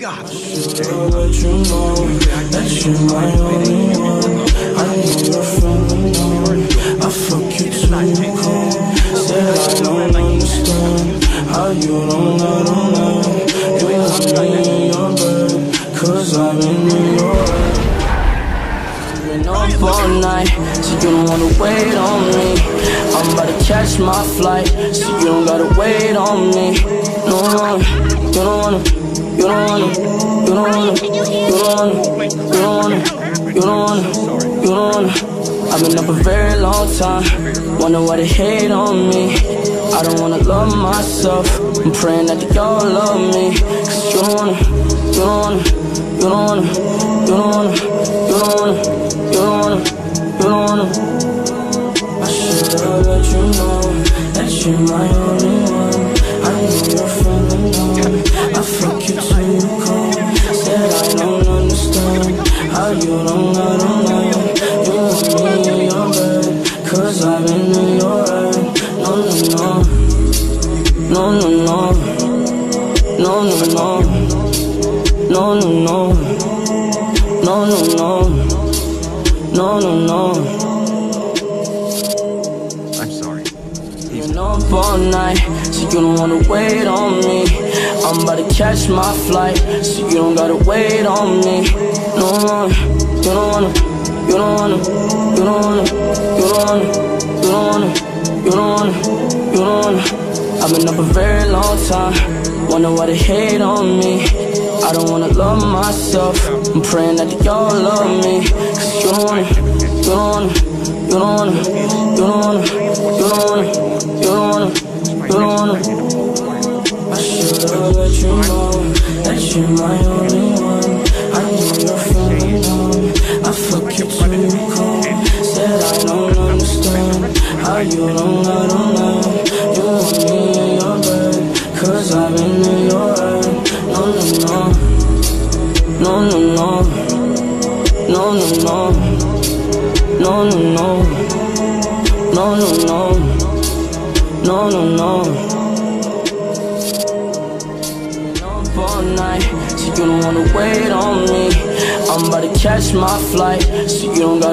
God. Said I don't understand how you don't, I don't know. You want me in your cause I'm in your head. Been up all night, so you don't wanna wait on me. I'm about to catch my flight, so you don't gotta wait on me. No, you don't wanna, don't wanna, you don't wanna, you don't wanna, you don't wanna, you don't wanna, you don't wanna. I've been up a very long time, wonder why they hate on me. I don't wanna love myself, I'm praying that they all love me. Cause you don't wanna, you don't wanna, you don't wanna, you don't wanna, you don't wanna. You don't wanna, you don't wanna I should've let you know That you're my only you don't, I don't know You want me bed Cause I've been in your head No, no, no No, no, no No, no, no No, no, no No, no, no no, no, no. I'm sorry. Been up all night, so you don't wanna wait on me. I'm about to catch my flight, so you don't gotta wait on me. No, you don't wanna, you don't wanna, you don't wanna, you don't wanna, you don't wanna, you don't wanna, you don't wanna. I've been up a very long time, wonder why they hate on me. I don't wanna love myself, I'm praying that they all love me. Cause you don't wanna, you don't wanna, you don't wanna, you don't wanna, you don't wanna, you don't wanna, you don't wanna. I should've let you know that you're my only Too cold. Said I don't understand how you don't, I don't know. You want me in your bed, cause I've been in your head. No, no, no, no, no, no, no, no, no, no, no, no, no, no, no, no, no. Up all night, so you don't wanna wait on me. I'm about to catch my flight, so you don't got.